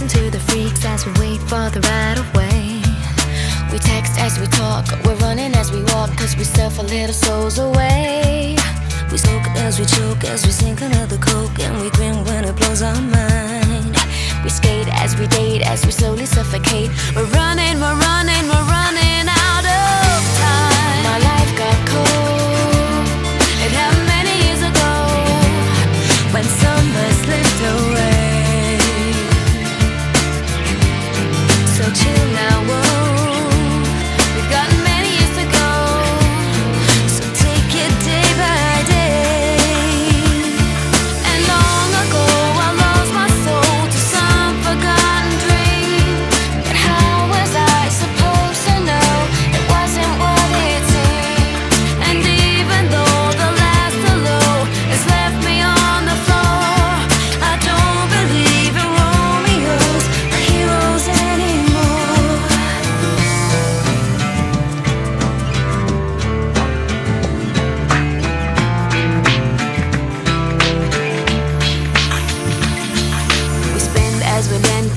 the freaks as we wait for the right of way. We text as we talk, we're running as we walk, cause we stuff our little souls away. We smoke as we choke, as we sink another coke, and we grin when it blows our mind. We skate as we date, as we slowly suffocate. We're running, we're running,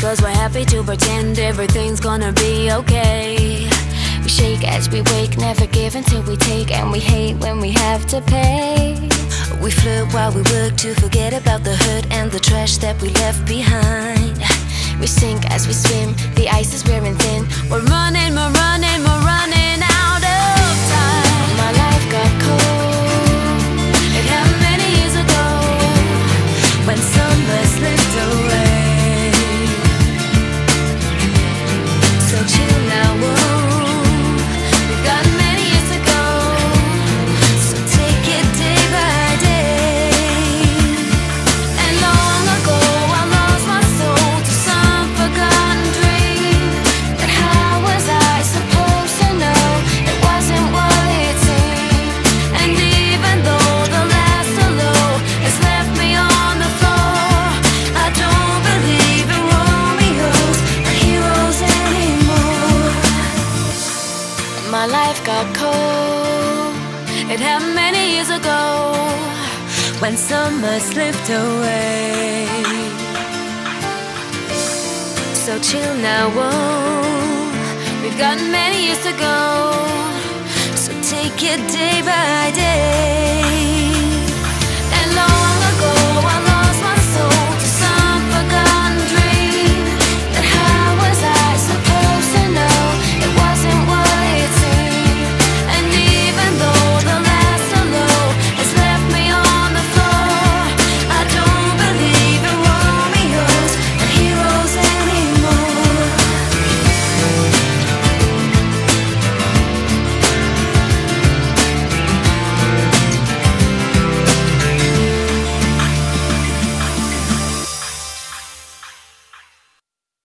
cause we're happy to pretend everything's gonna be okay. We shake as we wake, never give until we take, and we hate when we have to pay. We flirt while we work to forget about the hurt and the trash that we left behind. We sink as we swim, the ice is wearing thin. We're running, we're running, we're running my life got cold. It happened many years ago. When summer slipped away. So chill now, whoa. We've got many years to go. So take it day by day.